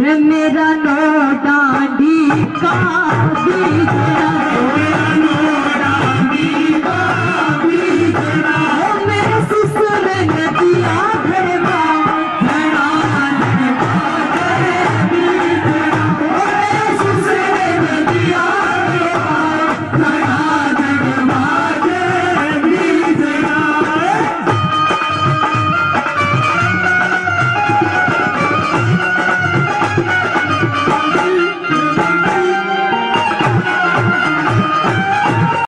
मेरा नो डांडी का